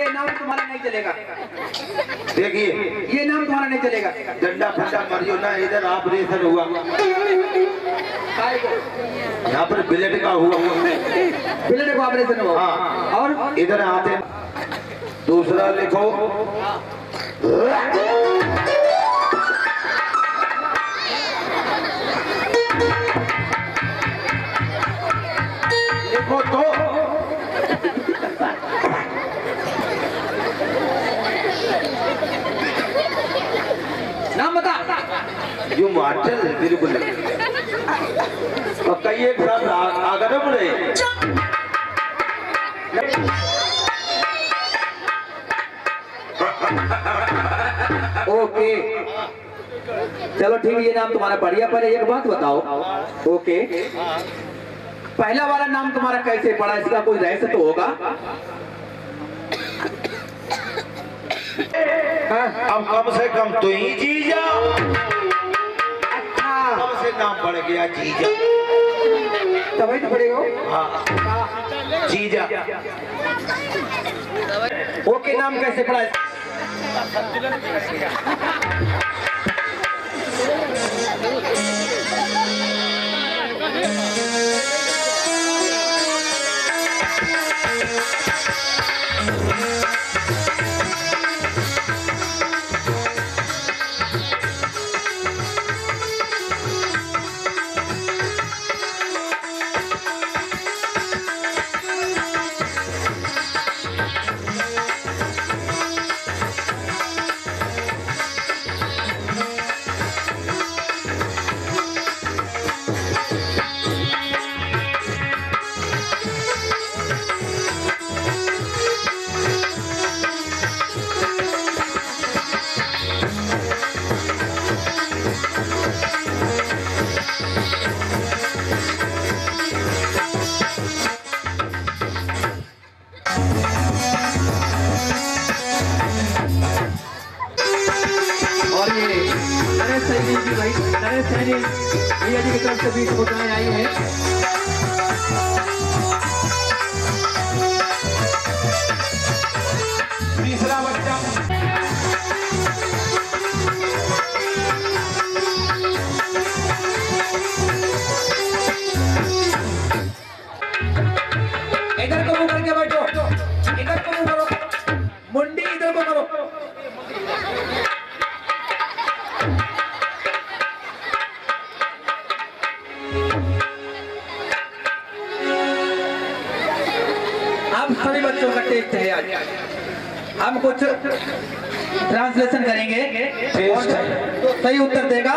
ये नाम तुम्हारा नहीं चलेगा। देखिए ये नाम तुम्हारा नहीं चलेगा। डंडा फंडा मरियो ना इधर ऑपरेशन हुआ। यहाँ पर बिलेट का हुआ। बिलेट का ऑपरेशन हुआ। हाँ। और इधर आते दूसरा लिखो। बिल्कुल कई एक साथ आ- आगे ओके। चलो ठीक है ये नाम तुम्हारा बढ़िया पर एक बात बताओ। ओके। पहला वाला नाम तुम्हारा कैसे पड़ा? इसका कोई रहस्य तो होगा? अब कम से कम तो ही अच्छा कम से नाम बढ़ गया जीजा। तभी तो पड़ेगा? हाँ। जीजा। ओके नाम कैसे पड़ा? नरेश भाई नरेश सैनी भैया जी की तरफ़ से बीस मुद्राएँ आई हैं को को मुंडी को बच्चों का टेस्ट है आज हम कुछ ट्रांसलेशन करेंगे। सही उत्तर देगा।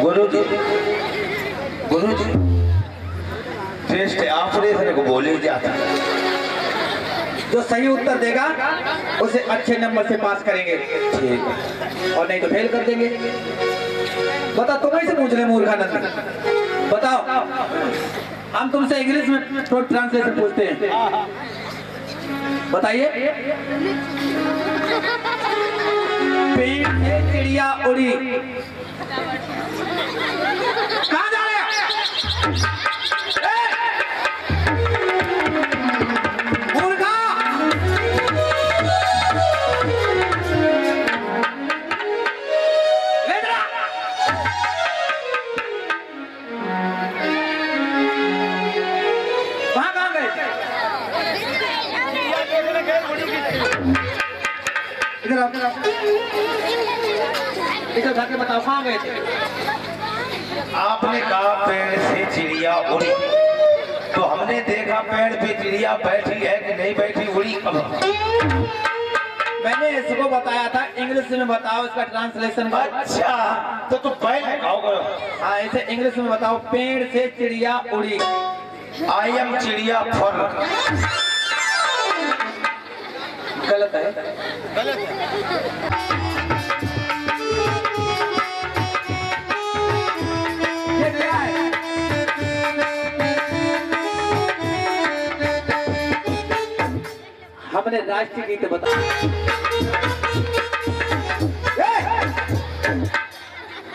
गुरु जी गुरु जी टेस्ट है ऑपरेशन को बोले जाता जो सही उत्तर देगा उसे अच्छे नंबर से पास करेंगे। ठीक है। और नहीं तो फेल कर देंगे। बता तुम्हें से पूछ रहे मूर्खानंद। बताओ। हम तुमसे इंग्लिश में ट्रांसलेशन पूछते हैं। बताइए। पेड़ चिड़िया उड़ी। इधर आओ, इधर आओ। इधर जाके बताओ कहाँ गए थे? आपने कहा पेड़ से चिड़िया उड़ी। तो हमने देखा पेड़ पे चिड़िया बैठी है कि नहीं बैठी उड़ी। कब मैंने इसको बताया था इंग्लिश में बताओ इसका ट्रांसलेशन अच्छा तो तुम पहले हाँ ऐसे इंग्लिश में बताओ पेड़ से चिड़िया उड़ी। आई एम चिड़िया फर। गलत है। ये क्या है। हमने राष्ट्रीय गीत बताया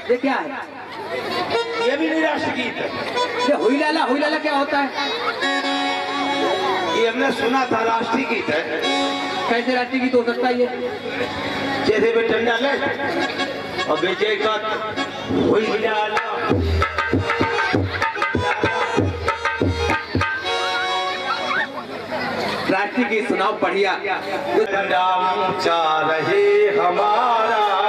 ये क्या है? ये भी नहीं राष्ट्रीय गीत है। ये हुई लाला हुई लाला क्या होता है? हमने सुना था राष्ट्रीय गीत है? कैसे राष्ट्रीय गीत हो सकता है ये? जैसे वे डंडा ले। और विजय का राष्ट्रीय गीत सुनाओ बढ़िया। ऊँचा रहे हमारा।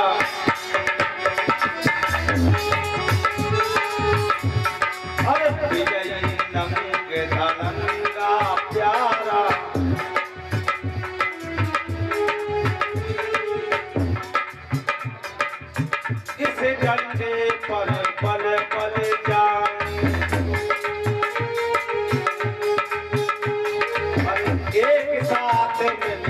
एक साथ मिलकर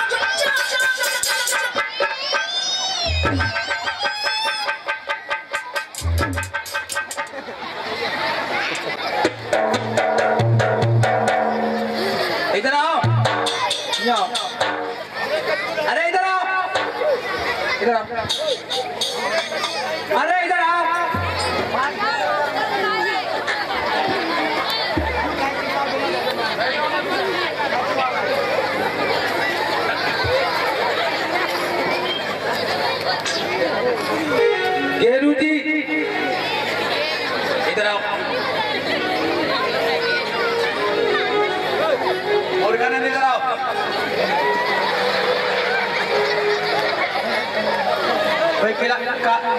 इधर। अरे इधर आओ। इधर अरे इधर आओ। मुर्गानंद इधर आओ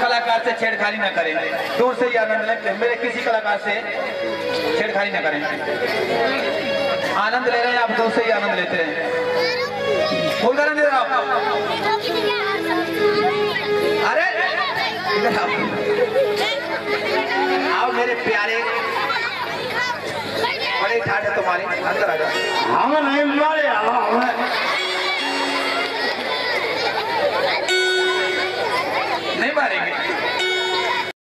कलाकार से छेड़खानी न करें। दूर से ही आनंद लें मेरे किसी कलाकार से छेड़खानी न करें। आनंद ले रहे हैं, आप दूर से ही आनंद लेते हैं। मुर्गानंद इधर आओ। अरे आओ मेरे प्यारे। નહીં ઠાડે તો મારી અંદર આવે હવે. નહીં